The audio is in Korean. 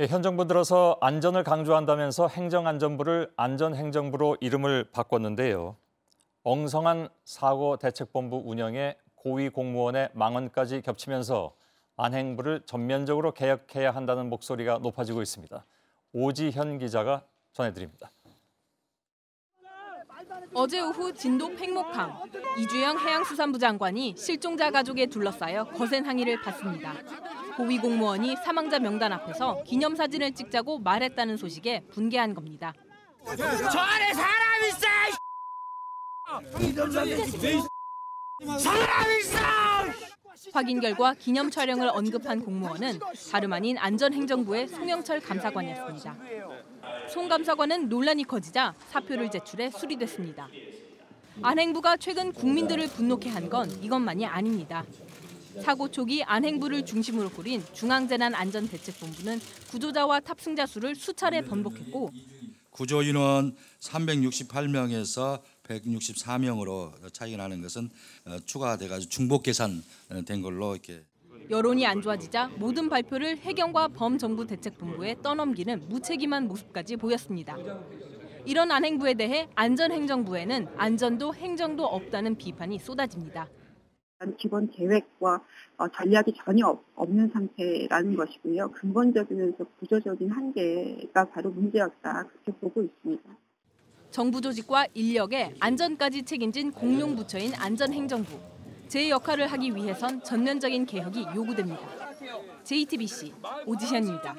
예, 현 정부 들어서 안전을 강조한다면서 행정안전부를 안전행정부로 이름을 바꿨는데요. 엉성한 사고 대책본부 운영에 고위 공무원의 망언까지 겹치면서 안행부를 전면적으로 개혁해야 한다는 목소리가 높아지고 있습니다. 오지현 기자가 전해드립니다. 어제 오후 진도 팽목항 이주영 해양수산부 장관이 실종자 가족에 둘러싸여 거센 항의를 받습니다. 고위 공무원이 사망자 명단 앞에서 기념사진을 찍자고 말했다는 소식에 분개한 겁니다. 저 안에 사람 있어! 사람 있어! 확인 결과 기념 촬영을 언급한 공무원은 다름 아닌 안전행정부의 송영철 감사관이었습니다. 송 감사관은 논란이 커지자 사표를 제출해 수리됐습니다. 안행부가 최근 국민들을 분노케 한 건 이것만이 아닙니다. 사고 초기 안행부를 중심으로 꾸린 중앙재난안전대책본부는 구조자와 탑승자 수를 수차례 번복했고 구조 인원 368명에서 164명으로 차이가 나는 것은 어, 추가가 돼 가지고 중복 계산된 걸로 이렇게 여론이 안 좋아지자 모든 발표를 해경과 범정부 대책본부에 떠넘기는 무책임한 모습까지 보였습니다. 이런 안행부에 대해 안전행정부에는 안전도 행정도 없다는 비판이 쏟아집니다. 기본 계획과 어, 전략이 전혀 없- 없는 상태라는 것이고요. 근본적이면서 구조적인 한계가 바로 문제였다 그렇게 보고 있습니다. 정부 조직과 인력의 안전까지 책임진 공용 부처인 안전행정부. 제 역할을 하기 위해선 전면적인 개혁이 요구됩니다. JTBC 오지현입니다.